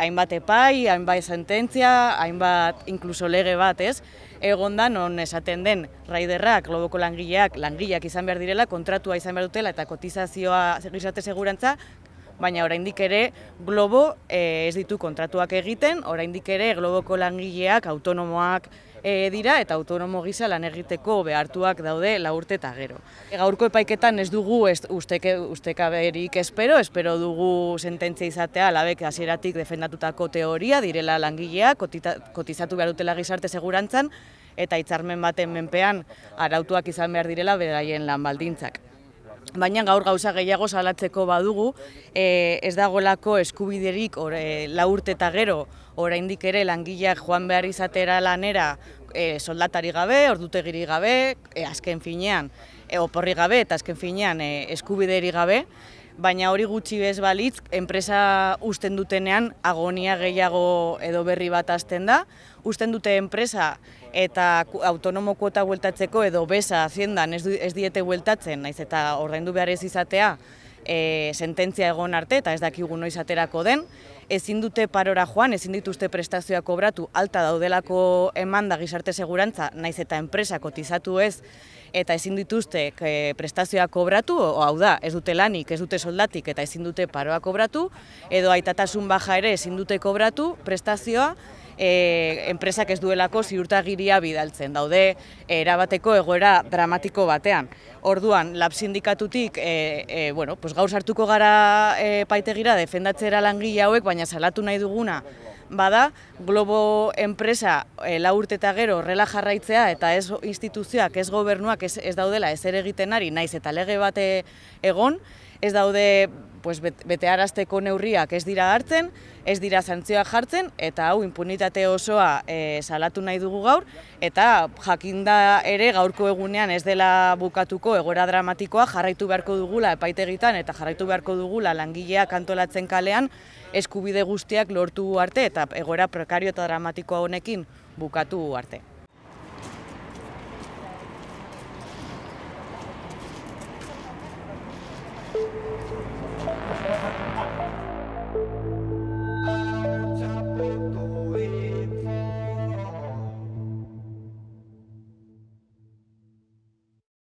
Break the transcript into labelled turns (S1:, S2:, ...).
S1: hainbat epai, hainbat sententzia, hainbat inkluso lege bat, ez? Egon da, non esaten den, raiderrak, globoko langileak, langileak izan behar direla, kontratua izan behar dutela eta kotizazioa gizarte segurantza, baina oraindik ere globo e, ez ditu kontratuak egiten, oraindik ere globoko langileak autonomoak e, dira eta autonomo gisa lan egiteko behartuak daude la urte eta gero. E, gaurko epaiketan ez dugu ez usteke ustekaberik espero, espero dugu sententzia izatea labek hasieratik defendatutako teoria direla langileak kotizatu behar dutela gizarte segurantzan eta hitzarmen baten menpean arautuak izan behar direla beraien lan baldintzak baina gaur gauza gehiago salatzeko badugu, e, ez dagolako eskubiderik e, laurte eta gero, oraindik ere langileak joan behar izatera lanera e, soldatari gabe, ordutegiri gabe, e, azken finean, e, oporri gabe eta azken finean e, eskubideri gabe, baina hori gutxi bez balitz, enpresa usten dutenean agonia gehiago edo berri bat azten da, usten dute enpresa eta autonomo kuota hueltatzeko edo besa haziendan ez, ez diete hueltatzen, naiz eta ordaindu behar ez izatea e, sententzia egon arte eta ez dakigu noiz aterako den, ezin dute parora joan, ezin dituzte prestazioa kobratu alta daudelako emanda gizarte segurantza, naiz eta enpresa kotizatu ez, eta ezin dituzte e, prestazioa kobratu, o, hau da, ez dute lanik, ez dute soldatik eta ezin dute paroa kobratu, edo aitatasun baja ere ezin dute kobratu prestazioa, e, enpresak ez duelako ziurtagiria bidaltzen. Daude erabateko egoera dramatiko batean. Orduan, lab sindikatutik, e, e, bueno, pues gaur sartuko gara e, paitegira defendatzera langile hauek, baina salatu nahi duguna, bada, globo enpresa e, la urte eta gero horrela jarraitzea eta ez instituzioak, ez gobernuak ez, ez daudela ez ere egiten ari, naiz eta lege bate egon, ez daude pues, betearazteko neurriak ez dira hartzen, ez dira zantzioak jartzen, eta hau impunitate osoa e, salatu nahi dugu gaur, eta jakinda ere gaurko egunean ez dela bukatuko egora dramatikoa jarraitu beharko dugula epaitegitan eta jarraitu beharko dugula langileak antolatzen kalean eskubide guztiak lortu arte eta egora prekario eta dramatikoa honekin bukatu arte. はい。